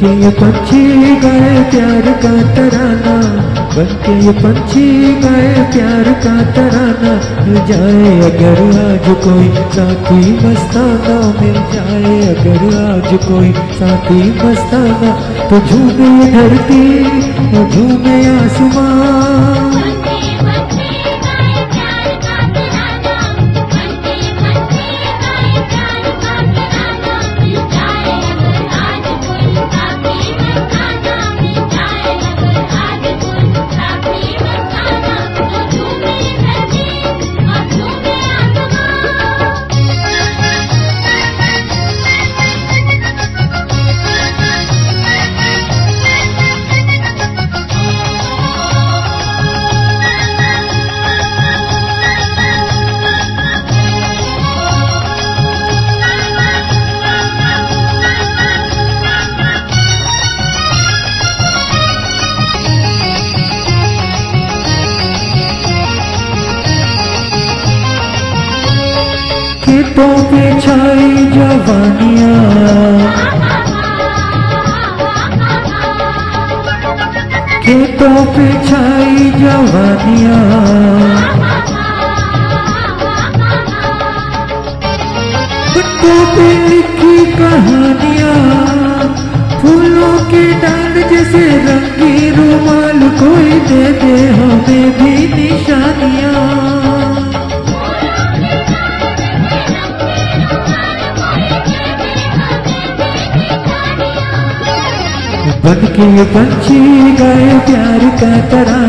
के ये पंछी गाए प्यार का तराना। बनके ये पंछी गाए प्यार का तराना। मिल जाए अगर आज कोई साथी मस्ताना, मिल जाए अगर आज कोई साथी मस्ताना। तो झूमे धरती, झूमे आसमां खेतों पे छाई जवानियाँ। खेतों पे छाई जवानियाँ। पे लिखी कहानियाँ, फूलों के डाल जैसे रंगी रुमाल कोई दे दे, हमें भी निशानियाँ बन के ये गए प्यार का तराना